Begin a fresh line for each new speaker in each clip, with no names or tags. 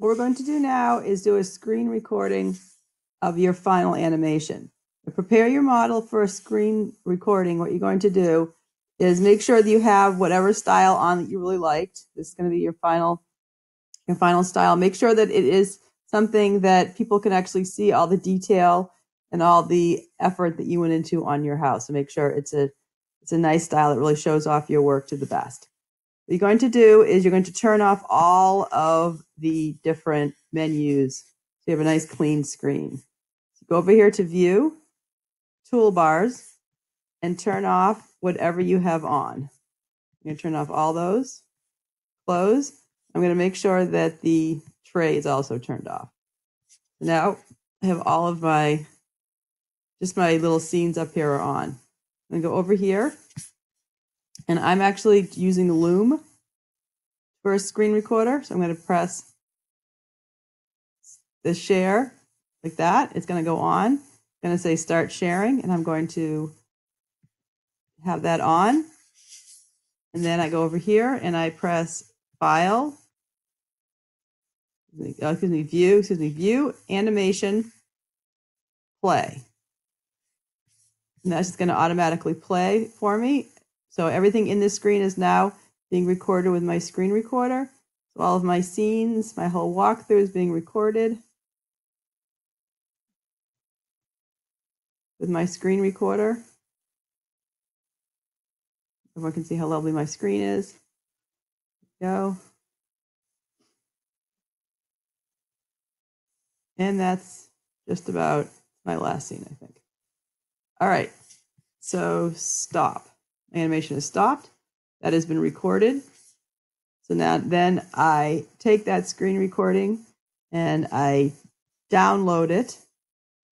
what we're going to do now is do a screen recording of your final animation. To prepare your model for a screen recording, what you're going to do is make sure that you have whatever style on that you really liked. This is going to be your final your final style. Make sure that it is something that people can actually see all the detail and all the effort that you went into on your house. So make sure it's a it's a nice style that really shows off your work to the best. What you're going to do is you're going to turn off all of the different menus so you have a nice clean screen. So go over here to view, toolbars, and turn off whatever you have on. I'm going to turn off all those, close. I'm going to make sure that the tray is also turned off. Now I have all of my, just my little scenes up here are on. I'm going to go over here and I'm actually using loom for a screen recorder. So I'm going to press the share like that. It's going to go on. I'm going to say start sharing and I'm going to have that on. And then I go over here and I press file, excuse me, uh, view, excuse me, view, animation, play. And that's just going to automatically play for me. So everything in this screen is now being recorded with my screen recorder. So all of my scenes, my whole walkthrough is being recorded with my screen recorder. Everyone can see how lovely my screen is. Go. And that's just about my last scene, I think. All right, so stop. Animation is stopped. That has been recorded. So now then I take that screen recording and I download it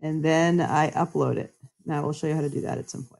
and then I upload it. Now we'll show you how to do that at some point.